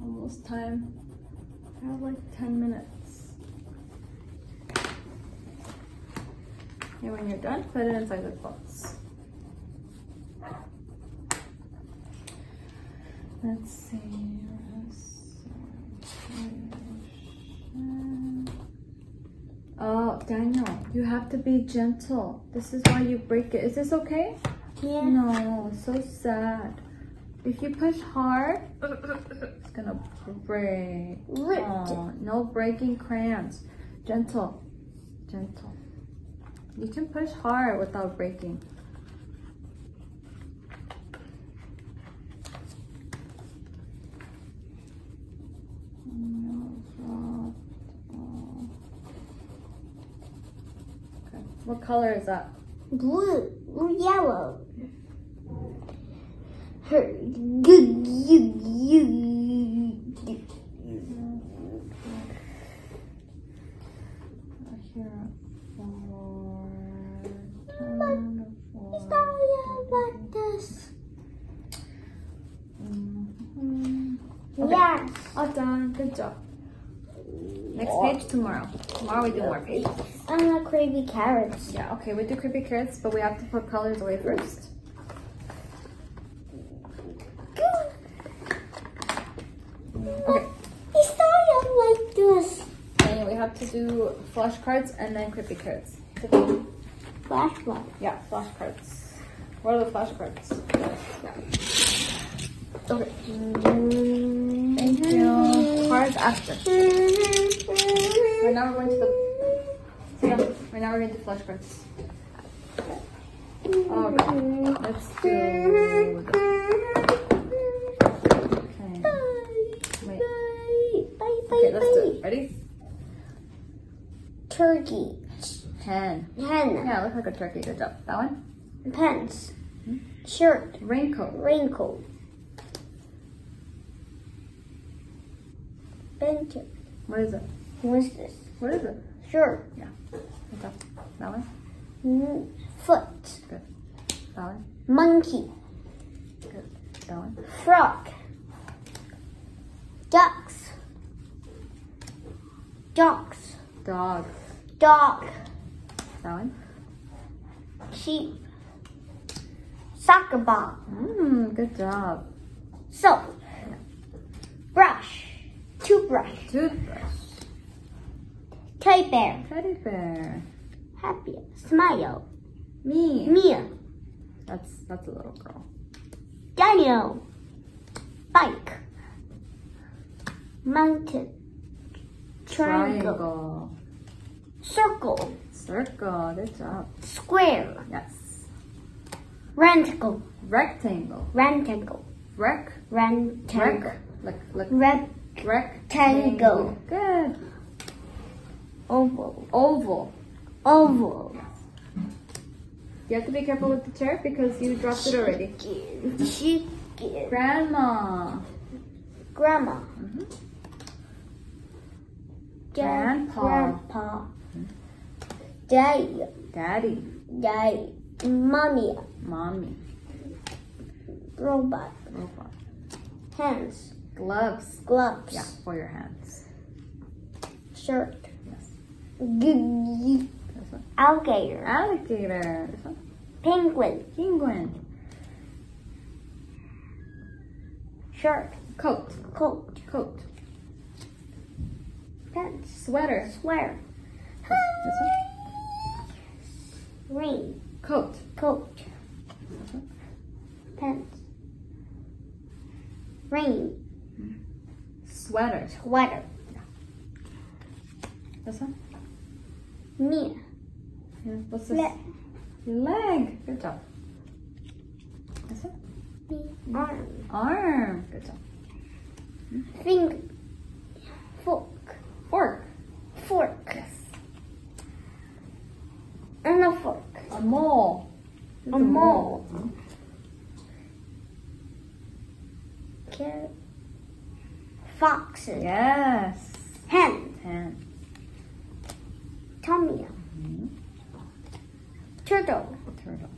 Almost time. I have like 10 minutes. And when you're done, put it inside the box. Let's see. Oh, Daniel, you have to be gentle. This is why you break it. Is this okay? Yeah. No, so sad. If you push hard, it's gonna break. Ripped. Aw, no breaking crayons. Gentle, gentle. You can push hard without breaking. Oh. Okay. What color is that? Blue. Yellow. Her. You. You. Here, four, It's not like this. Mhm. Yes. All done. Good job. Next page tomorrow. Tomorrow we do more pages. I'm not crazy carrots. Yeah, okay, we do creepy carrots, but we have to put colors away first. Okay, It's not like this. and we have to do flashcards and then creepy cards. Flashlight. Yeah, flashcards. What are the flashcards? Yeah. Okay, thank you. Cards after. Right now we're going to the. Ya. Right now we're going to flashcards. Alright, let's do. Okay. Wait. Bye, bye, Okay, let's do it. Ready? Turkey. Hen. Hen. Yeah, looks like a turkey. Good job. That one? Pants. Shirt. Raincoat. Raincoat. Bench. What is it? What's this? What is it? Shirt. Yeah. Good job. That one? Mm, Foot. That one? Monkey. Good. That one? Frog. Ducks. Ducks. Dog. Dog. That one? Sheep. Soccer ball. Mmm, good job. Soap. Brush. Toothbrush. Toothbrush. Teddy bear. Teddy bear. Happy. Smile. Me. Mia. That's that's a little girl. Daniel. Bike. Mountain. Triangle. Triangle. Circle. Circle. Good job. Square. Yes. Rectangle. Rectangle. Rectangle. Rec. Rectangle. Rec. Like Red. rectangle. Good. Oval. Oval. Oval. You have to be careful with the chair because you dropped it already. Chicken. Chicken. Grandma. Grandma. Mhm. Dad, Grandpa. Grandpa. Daddy. Daddy. Daddy. Mommy. Mommy. Robot. Robot. Hands. Gloves. Gloves. Yeah, for your hands. Shirt. Yes. G- Alligator. Alligator. Penguin. Penguin. Shirt. Coat. Coat. Coat. Pants. Sweater. Sweater. This one. Rain. Coat. Coat. Pants. Rain. Sweater. Sweater. This one. Mia. Yeah. What's this? Leg. Leg. Good job. This one. Arm. Arm. Good job. Hmm? Finger. Fork. Fork. Fork. Yes. And a fork. A mole. It's A mole. Carrot. Foxes. Yes. Hen. Ten. Tommy. Mhm. Turtle. Turtle.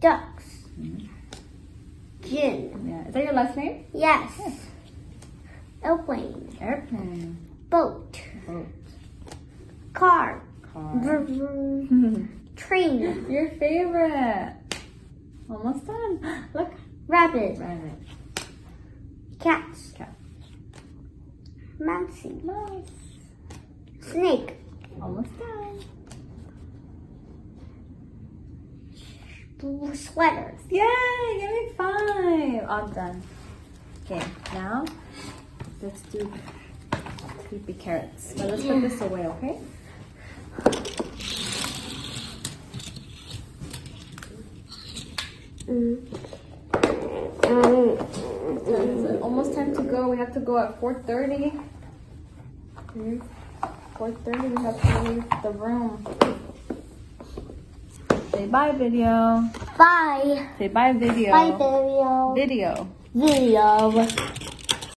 Ducks. Mhm. Gin. Yeah. Is that your last name? Yes. Yes. Airplane. Airplane. Boat. Boat. Car. Car. Train. Your favorite. Almost done. Look. Rabbit. Rabbit. Cats. Cat. Mousey. Mouse. Snake. Almost done. Blue sweaters. Yay! Give me five. All done. Okay, now let's do creepy carrots. But let's put this away, okay? It's almost time to go. We have to go at 4.30. Hmm? 4.30 we have to leave the room. Say bye video. Bye. Say bye video. Bye video. Video. Video.